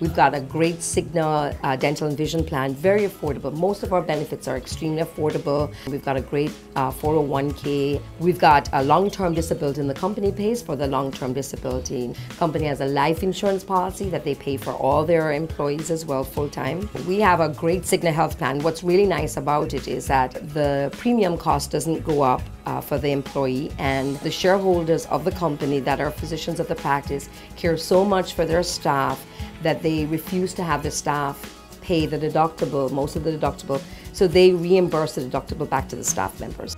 We've got a great Cigna uh, dental and vision plan, very affordable. Most of our benefits are extremely affordable. We've got a great uh, 401k. We've got a long-term disability and the company pays for the long-term disability. Company has a life insurance policy that they pay for all their employees as well full-time. We have a great Cigna health plan. What's really nice about it is that the premium cost doesn't go up uh, for the employee and the shareholders of the company that are physicians of the practice care so much for their staff that they refuse to have the staff pay the deductible, most of the deductible, so they reimburse the deductible back to the staff members.